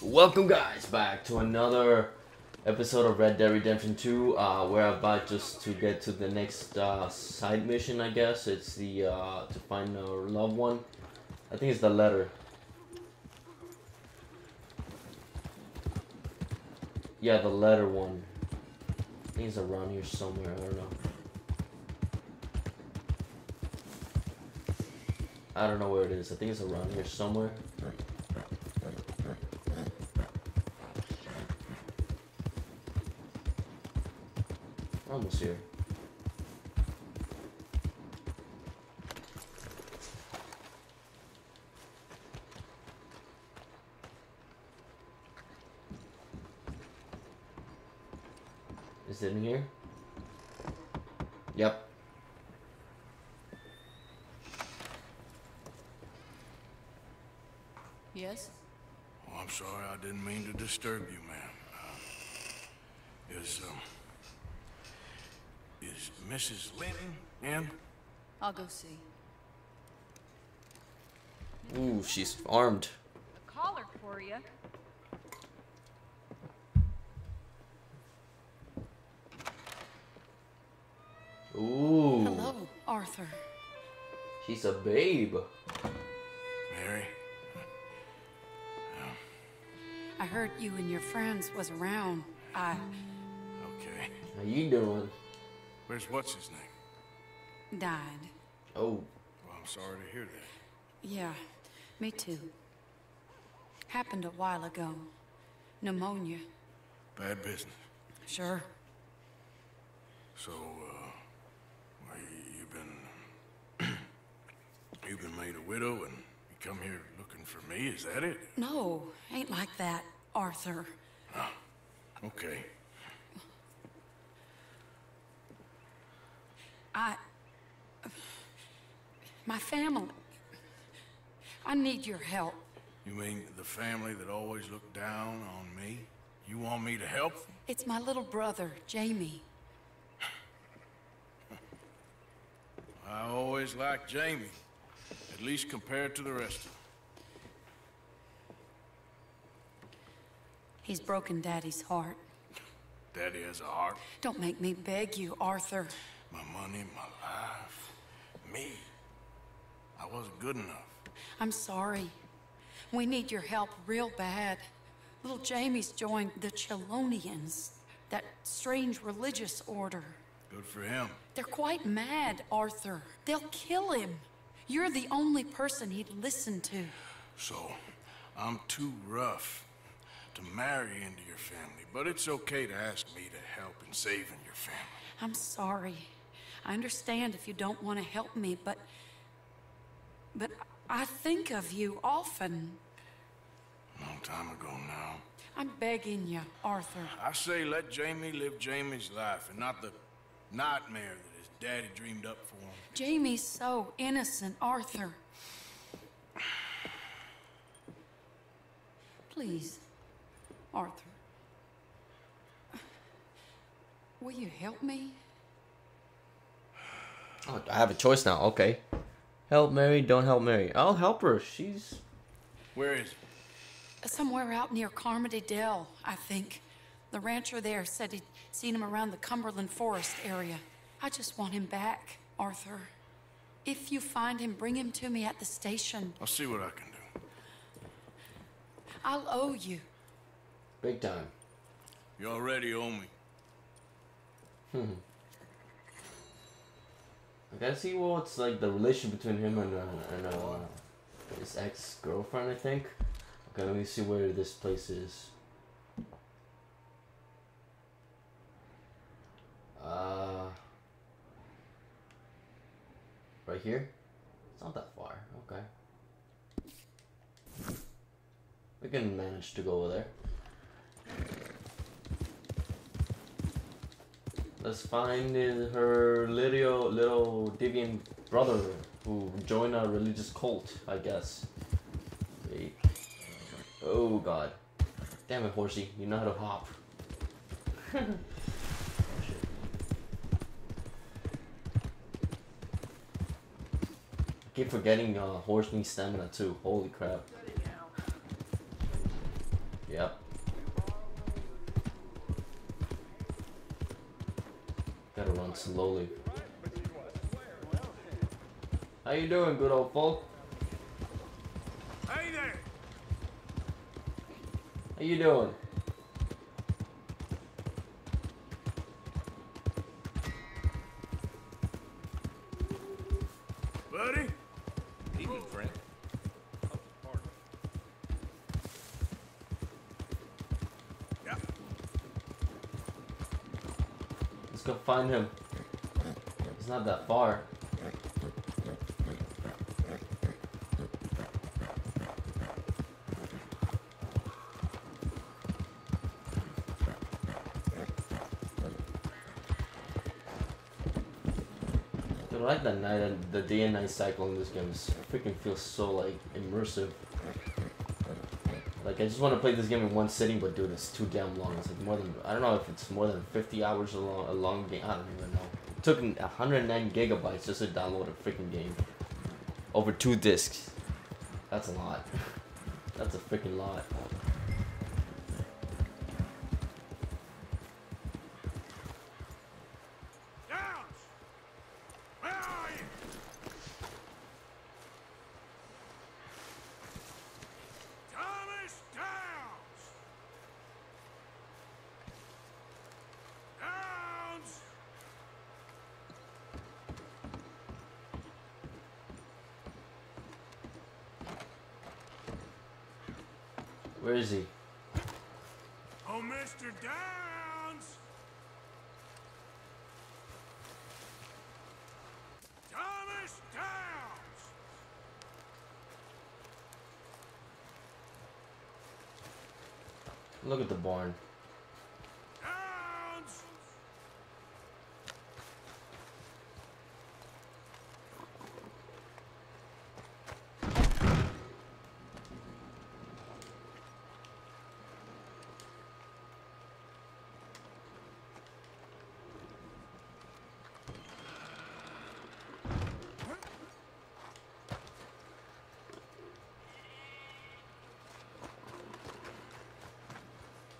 Welcome guys back to another episode of Red Dead Redemption 2. Uh, we're about just to get to the next uh, side mission, I guess. It's the uh, to find a loved one. I think it's the letter. Yeah, the letter one. I think it's around here somewhere. I don't know. I don't know where it is. I think it's around here somewhere. Almost here. Is it in here? Yep. Yes? Oh, I'm sorry, I didn't mean to disturb you, ma'am. Uh, is, um... Is Mrs. Linton in? I'll go see. Ooh, she's armed. A collar for you. Ooh. Hello, Arthur. She's a babe. Mary? I heard you and your friends was around. I Okay. How you doing? Where's what's his name? died. Oh, Well, I'm sorry to hear that. Yeah, me too. Happened a while ago. Pneumonia. Bad business. Sure. So, uh... Well, you- you've been... you've been made a widow and you come here looking for me, is that it? No, ain't like that, Arthur. Okay. I. My family. I need your help. You mean the family that always looked down on me? You want me to help? It's my little brother, Jamie. I always liked Jamie. At least compared to the rest of them. He's broken Daddy's heart. Daddy has a heart. Don't make me beg you, Arthur. My money, my life. Me. I wasn't good enough. I'm sorry. We need your help real bad. Little Jamie's joined the Chelonians, that strange religious order. Good for him. They're quite mad, Arthur. They'll kill him. You're the only person he'd listen to. So, I'm too rough to marry into your family, but it's okay to ask me to help in saving your family. I'm sorry. I understand if you don't want to help me, but. But I think of you often. Long time ago now. I'm begging you, Arthur. I say let Jamie live Jamie's life and not the nightmare that his daddy dreamed up for him. Jamie's so innocent, Arthur. Please, Arthur. Will you help me? Oh, I have a choice now. Okay. Help Mary, don't help Mary. I'll help her. She's. Where is he? Somewhere out near Carmody Dell, I think. The rancher there said he'd seen him around the Cumberland Forest area. I just want him back, Arthur. If you find him, bring him to me at the station. I'll see what I can do. I'll owe you. Big time. You already owe me. Hmm. I gotta see what's like the relation between him and, uh, and uh, his ex girlfriend, I think. Okay, let me see where this place is. Uh. Right here? It's not that far. Okay. We can manage to go over there. Let's find her little little deviant brother who joined a religious cult, I guess. Wait. Oh god. Damn it, horsey. You know how to hop. Oh. I keep forgetting uh, horse needs stamina too. Holy crap. Yep. Slowly. How you doing, good old folk? Hey there! How you doing? Buddy? Evening, Frank. Yeah. Let's go find him. It's not that far. Dude, I like the night and the day and night cycle in this game. It freaking feels so like immersive. Like I just want to play this game in one sitting, but dude, it's too damn long. It's like more than I don't know if it's more than 50 hours long, a long game. I don't even took 109 gigabytes just to download a freaking game over two discs. That's a lot. That's a freaking lot. Downs! Where are you? Thomas Downs! Downs! Where is he? Oh, Mr. Downs! Thomas Downs! Look at the barn. Downs!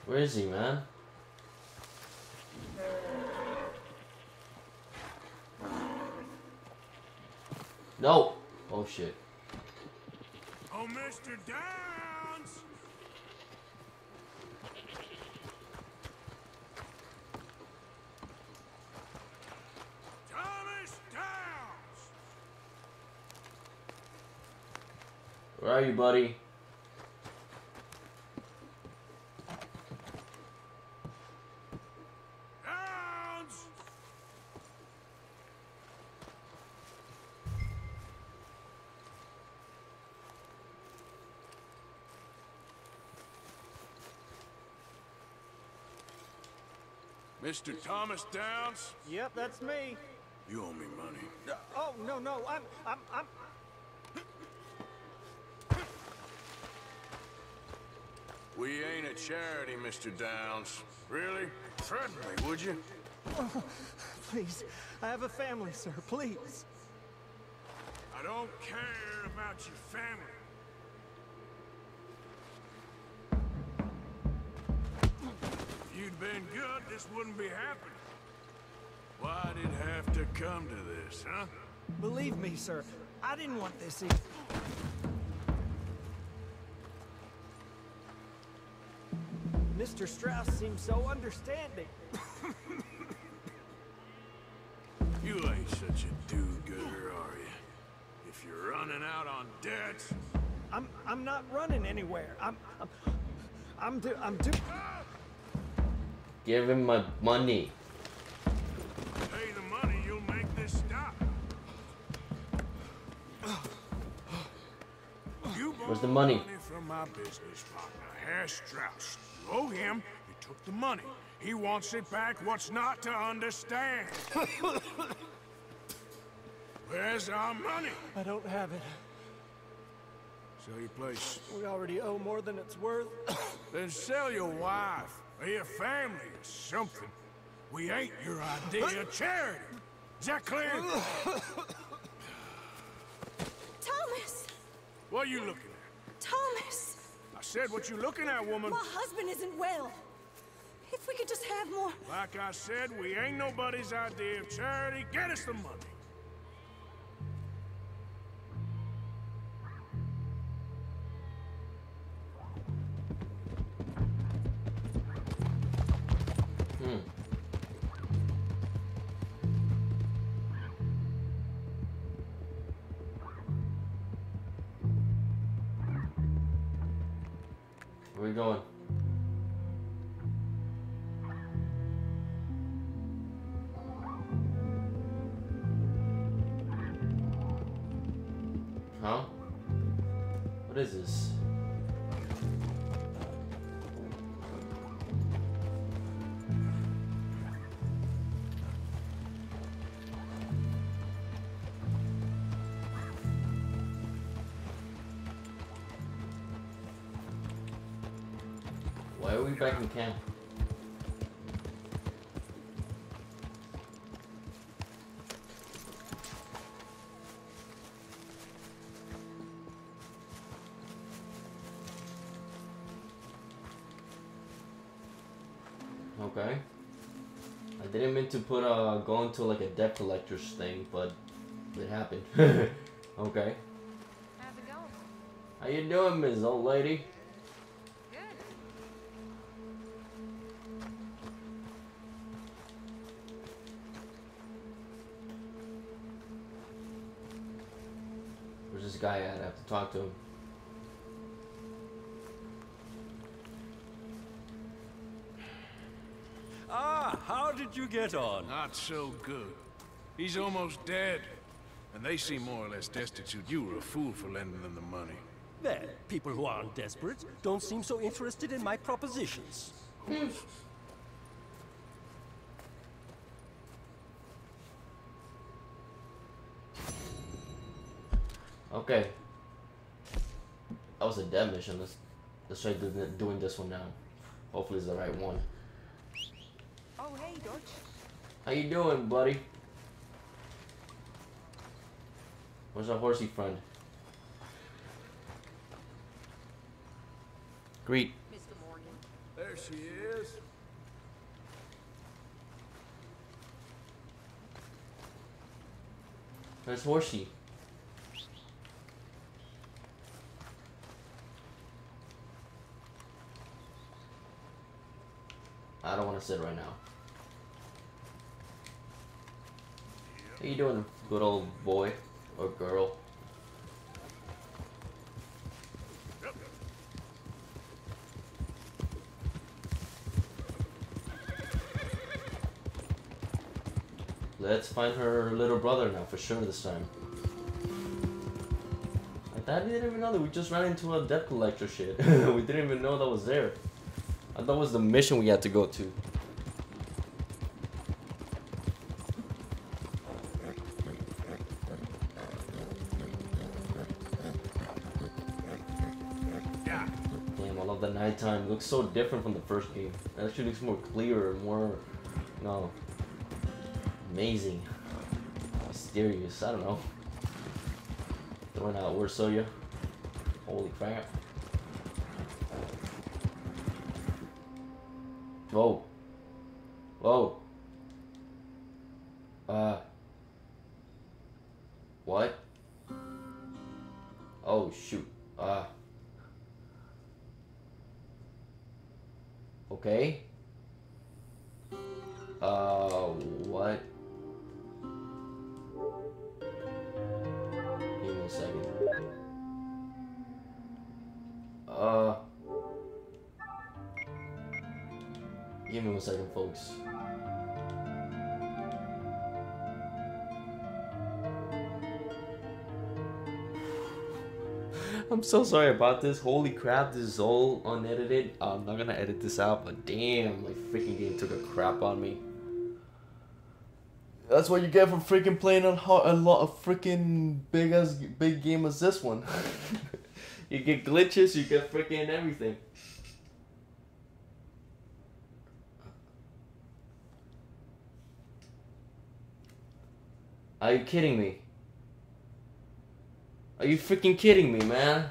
Where is he, man? No! Oh shit. Oh, Mr. Downs! Thomas Downs! Where are you, buddy? Downs! Mr. Thomas Downs, Yep, that's me. you owe me money. Uh, Oh no no, I'm I'm I'm. We ain't a charity, Mr. Downs. Really? Threaten me, would you? Please, I have a family, sir. Please. I don't care about your family. You'd been good, this wouldn't be happening. Why'd it have to come to this, huh? Believe me, sir. I didn't want this. e- Mr. Strauss seems so understanding. You ain't such a do-gooder, are you? If you're running out on debts... I'm I'm not running anywhere. I'm I'm I'm do I'm do. Ah! Give him my money. Pay the money, you'll make this stop. You Where's the borrowed money? from my business partner, Herr Strauss. You owe him. You took the money. He wants it back. What's not to understand? Where's our money? I don't have it. Sell your place. We already owe more than it's worth. Then sell your wife or your family or something. We ain't your idea of charity. Is that clear? Thomas! What are you looking at? Thomas! I said, what you looking at, woman? My husband isn't well. If we could just have more. Like I said, we ain't nobody's idea of charity. Get us the money. Huh? What is this? Why are we back in camp? To put uh go into like a debt collector's thing, but it happened. okay. How's it going? How you doing, Miss Old Lady? Good. Where's this guy at? I have to talk to him. Ah, how did you get on? Not so good. He's almost dead. And they seem more or less destitute. You were a fool for lending them the money. Well, people who aren't desperate don't seem so interested in my propositions. Okay. That was a dead mission. Let's let's try doing this one now. Hopefully it's the right one. Oh, hey, Dutch. How you doing, buddy? Where's our horsey friend? Greet. Mr. Morgan. There she is. Where's horsey? I don't want to sit right now. How you doing, good old boy or girl? Let's find her little brother now for sure this time. I thought we didn't even know that we just ran into a debt collector shit. we didn't even know that was there. I thought it was the mission we had to go to. Looks so different from the first game. It actually looks more clear more, you know, amazing, mysterious. I don't know. Throwing out words, so ya. Holy crap. Whoa. Whoa. Uh. What? Oh, shoot. Uh. Okay. Uh, what? Give me a second. Uh. Give me one second, folks. I'm so sorry about this. Holy crap, this is all unedited. I'm not gonna edit this out, but damn, my freaking game took a crap on me. That's what you get for freaking playing on a lot of freaking big as big game as this one. you get glitches, you get freaking everything. Are you kidding me? Are you freaking kidding me, man?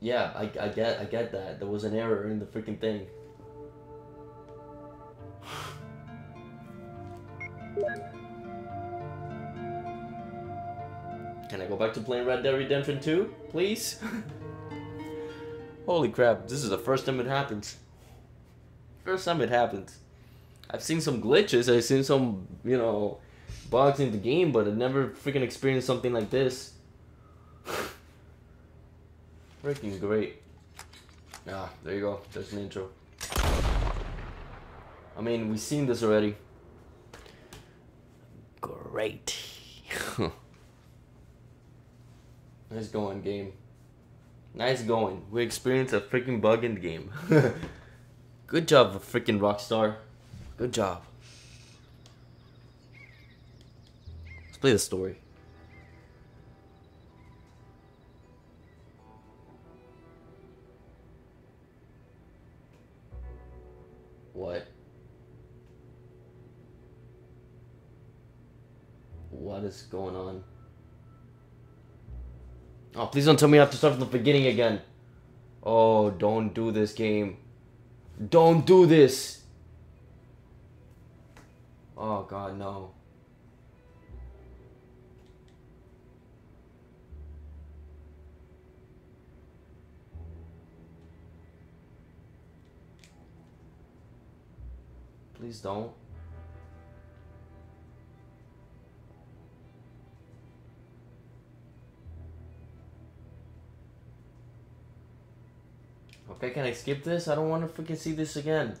Yeah, I, I get I get that. There was an error in the freaking thing. Can I go back to playing Red Dead Redemption 2, please? Holy crap, this is the first time it happens. First time it happens. I've seen some glitches, I've seen some, you know, bugs in the game, but I've never freaking experienced something like this. freaking great. Ah, there you go. There's an intro. I mean, we've seen this already. Great. nice going, game. Nice going. We experienced a freaking bug in the game. Good job, freaking Rockstar. Good job. Play the story. What? What is going on? Oh, please don't tell me I have to start from the beginning again. Oh, don't do this game. Don't do this. Oh god, no. Please don't. Okay, can I skip this? I don't want to freaking see this again.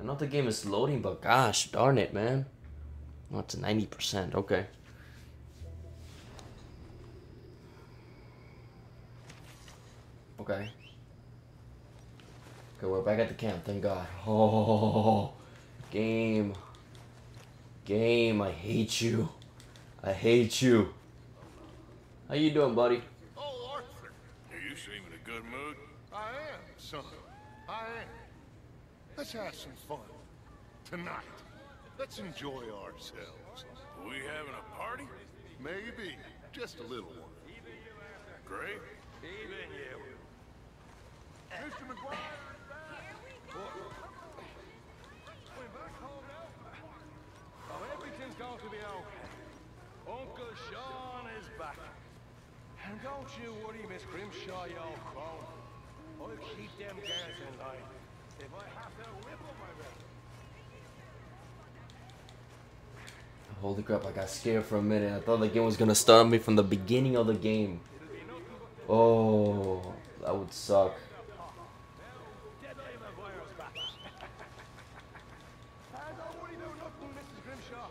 I know the game is loading, but gosh darn it, man. Oh, it's 90%. Okay. Okay. Okay, we're back at the camp, thank God. Oh, game. Game, I hate you. I hate you. How you doing, buddy? Oh, Arthur. You seem in a good mood. I am, son. I am. Let's have some fun. Tonight. Let's enjoy ourselves. We having a party? Maybe. Just a little one. Great. Even you. Mr. MacGuire. Oh, everything's going to be okay. Uncle Sean is back. And don't you worry, Miss Grimshaw, you old crone. I'll keep them girls in line. If I have to whip them, I will. Holy crap, I got scared for a minute. I thought the game was gonna start me from the beginning of the game. Oh, that would suck. Deadline MacGuire's back. Ah, don't worry about nothing, Mrs. Grimshaw.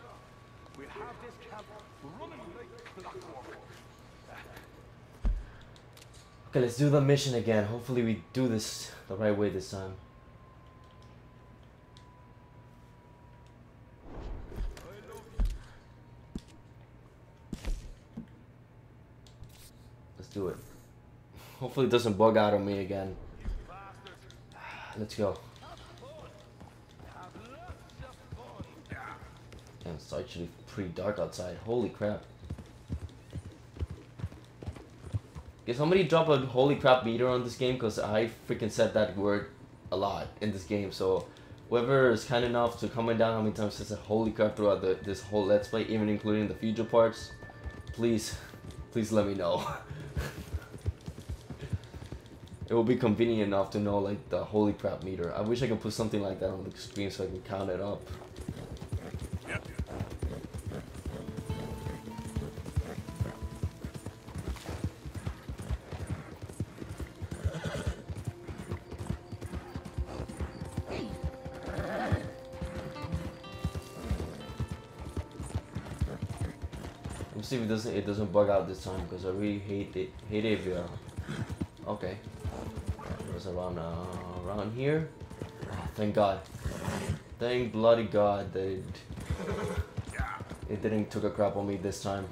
We'll have this camp running like clockwork. Okay, let's do the mission again. Hopefully we do this the right way this time. Let's do it. Hopefully it doesn't bug out on me again. Let's go. Damn, it's actually pretty dark outside. Holy crap. Can somebody drop a holy crap meter on this game? Because I freaking said that word a lot in this game. So whoever is kind enough to comment down how many times I said holy crap throughout the, this whole let's play, even including the future parts, please, please let me know. it will be convenient enough to know like the holy crap meter. I wish I could put something like that on the screen so I can count it up. It doesn't it doesn't bug out this time because I really hate it hate it okay. It was around uh, around here. Thank God. Thank bloody God that it, it didn't took a crap on me this time.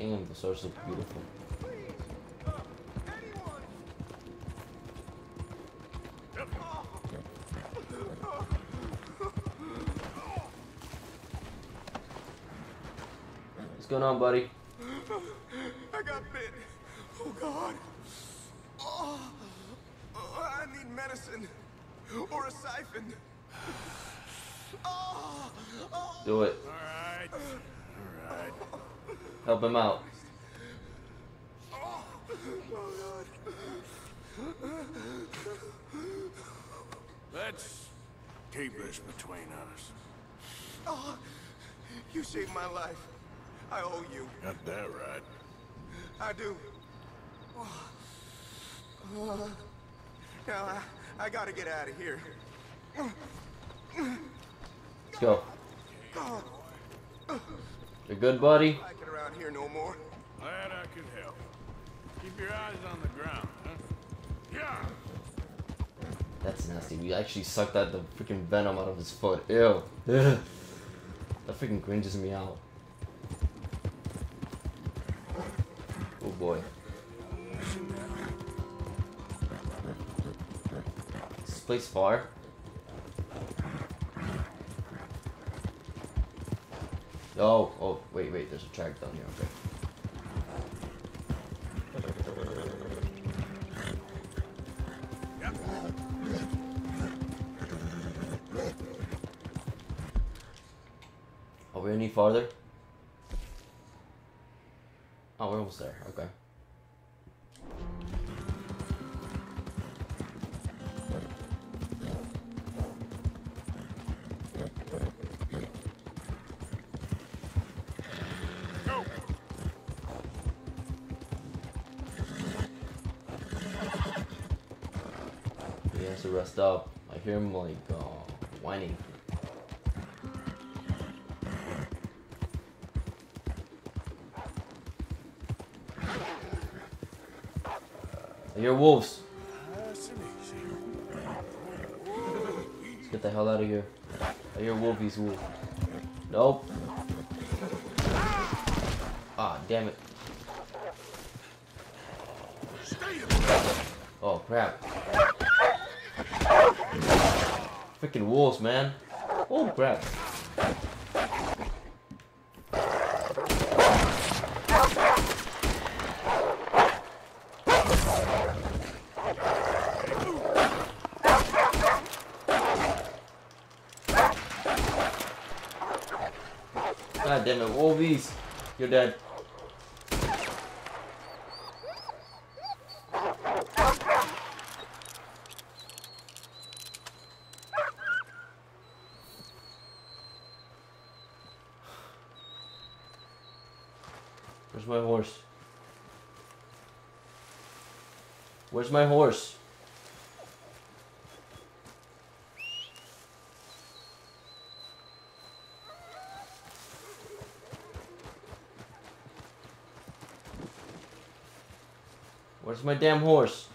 Damn, the stars look beautiful. What's going on, buddy? I got bit. Oh God. Oh, I need medicine or a siphon. Oh, oh. Do it. Alright. Alright. Help him out. Oh, God. Let's keep this between us. Oh, you saved my life. I owe you. Got that right. I do. Oh. Oh. Now I, I gotta get out of here. Let's go. God, You're good, buddy? I like it around here no more. Glad I could help. Keep your eyes on the ground, huh? Yeah. That's nasty. We actually sucked out the freaking venom out of his foot. Ew. That freaking cringes me out. Oh boy. Is this place far? Oh, oh, wait, wait, there's a track down here, okay. Are we any farther? Oh, we're almost there. Okay. To rest up. I hear him like uh, whining. I hear wolves. Let's get the hell out of here. I hear wolfies wolf. Nope. Ah, damn it. Oh crap. Freaking wolves, man. Oh crap. God damn it, wolfies. You're dead. Where's my horse? Where's my horse? Where's my damn horse?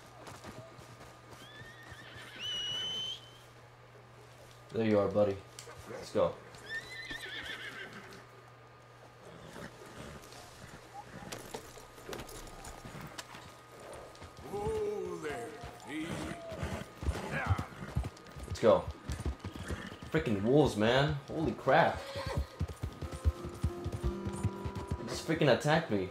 There you are, buddy. Let's go. Oh, there. Easy. Yeah. Let's go. Freaking wolves, man. Holy crap. Just freaking attacked me.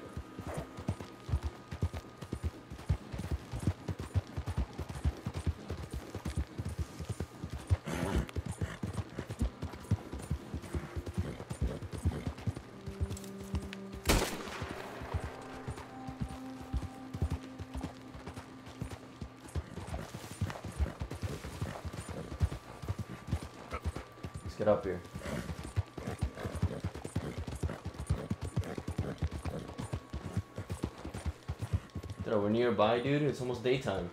Get up here. Dude, we're nearby, dude. It's almost daytime.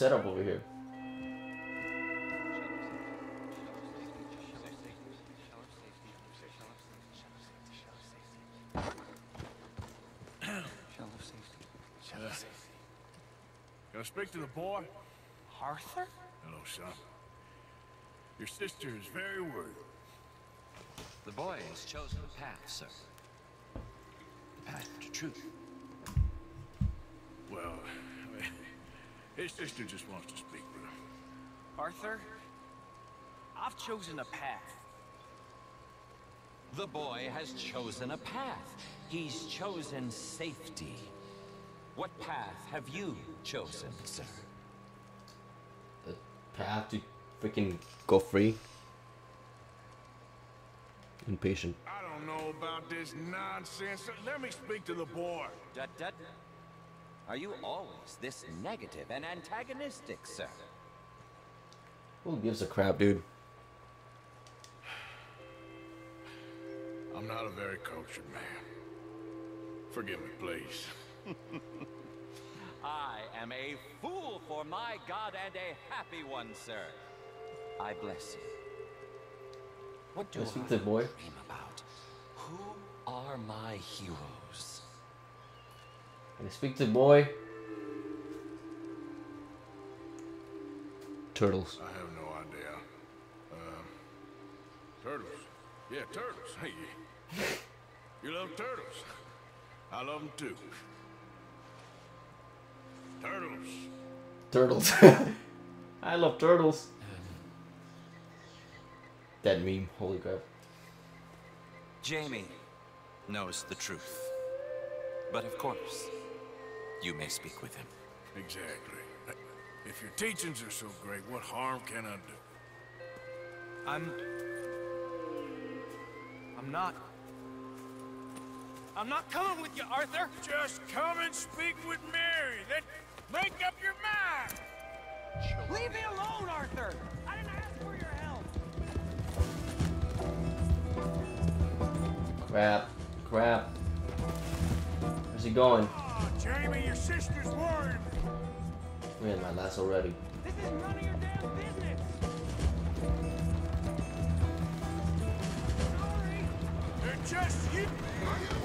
Setup over here. Can I speak to the boy? Arthur? Hello, son. Your sister is very worried. The boy has chosen a path, sir. The path to truth. Well, his sister just wants to speak with him. Arthur, I've chosen a path. The boy has chosen a path. He's chosen safety. What path have you chosen, sir? The path to freaking go free. Impatient. I don't know about this nonsense. Let me speak to the boy. Dut dut. Are you always this negative and antagonistic, sir? Who gives a crap, dude? I'm not a very cultured man. Forgive me, please. I am a fool for my God and a happy one, sir. I bless you. What do Can I speak I to the boy? dream about? Who are my heroes? Can I speak to the boy? Turtles. I have no idea. Um, turtles. Yeah, turtles. Hey, you, you love turtles. I love them too. Turtles. Turtles. I love turtles. That meme, holy crap. Jamie knows the truth. But of course, you may speak with him. Exactly. If your teachings are so great, what harm can I do? I'm... I'm not... I'm not coming with you, Arthur! Just come and speak with Mary, then make up your mind! Leave me alone, Arthur! I didn't ask for your help! Crap. Crap. Where's he going? Oh, Jamie, your sister's worried. We had my last already. This is none of your damn business!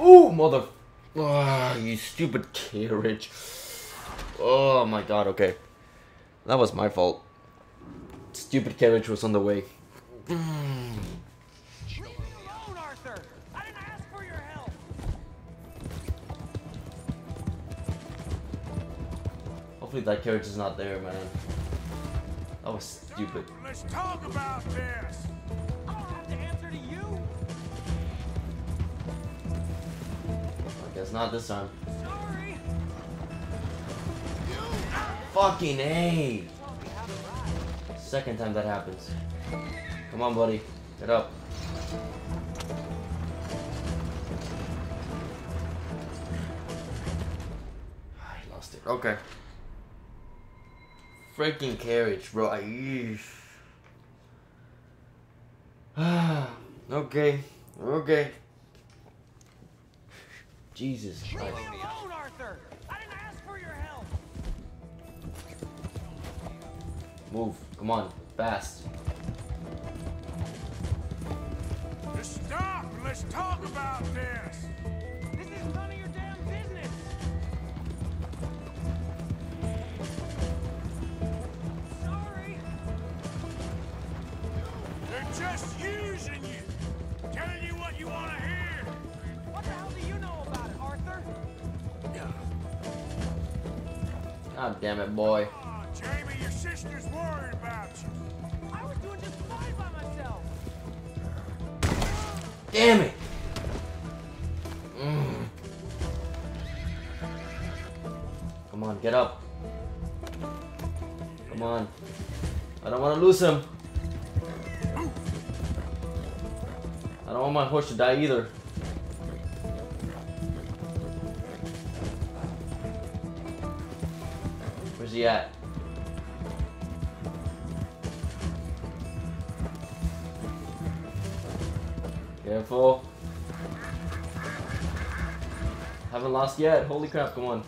Ooh, mother. Ah, you stupid carriage. Oh my god, okay. That was my fault. Stupid carriage was on the way. Hopefully that carriage is not there, man. That was stupid. Let's talk about this. I don't have to answer to you! I guess not this time. Sorry! Fucking A! Second time that happens. Come on, buddy. Get up. I lost it. Okay. Freaking carriage, bro. I. Ah. okay. Okay. Jesus Leave Christ. me alone, Arthur! I didn't ask for your help! Move. Come on. Fast. Just stop let's talk about this. This is none of your just using you. Telling you what you want to hear. What the hell do you know about it, Arthur? God damn it, boy. Oh, Jamie, your sister's worried about you. I was doing just fine by myself! Damn it! Mm. Come on, get up. Come on. I don't want to lose him. I don't want my horse to die either. Where's he at? Careful. Haven't lost yet. Holy crap, come on.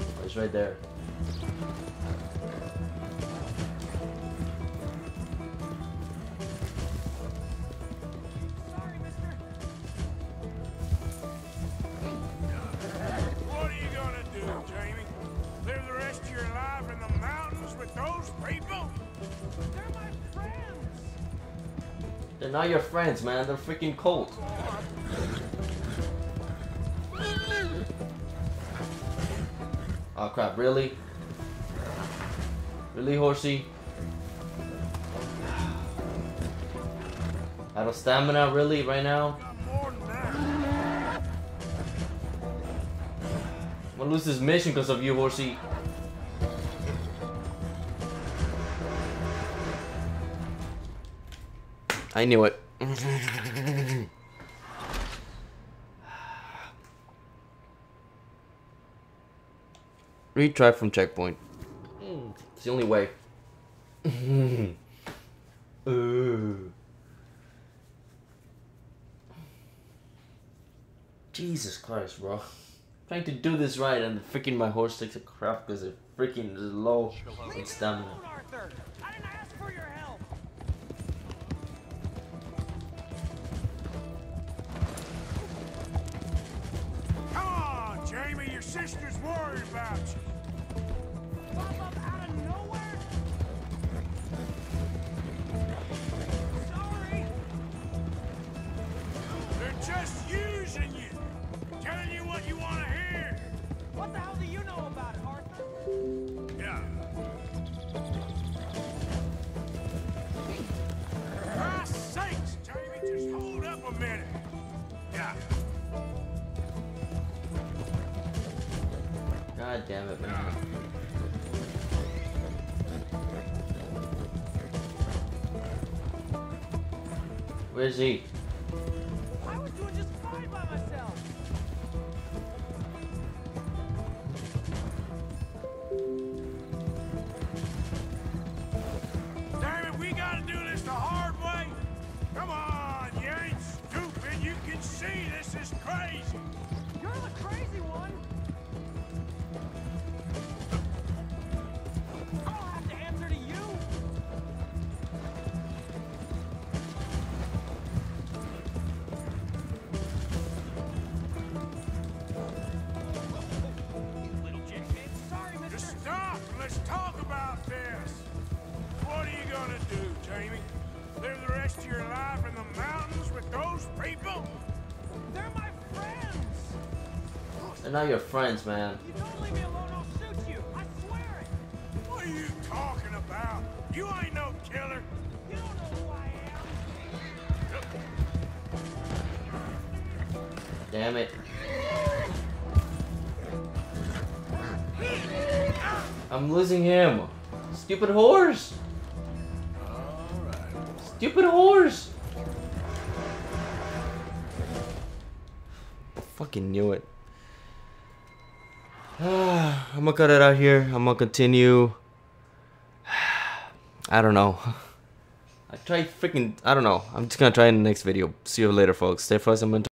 Oh, it's right there. Not your friends, man. They're freaking cold. Oh crap, really? Really, horsey? Out of stamina, really, right now? I'm gonna lose this mission because of you, horsey. I knew it. Retry from checkpoint. It's the only way. Jesus Christ, bro. trying to do this right and freaking my horse takes a crap because it freaking is low in stamina. Sister's worry about you. Damn it, man. Where's he? They're not your friends, man. You don't leave me alone, I'll shoot you! I swear it! What are you talking about? You ain't no killer. You don't know who I am! Damn it. I'm losing him. Stupid horse. Stupid horse. Fucking knew it. I'm gonna cut it out here. I'm gonna continue. I don't know. I try freaking. I don't know. I'm just gonna try in the next video. See you later, folks. Stay frozen.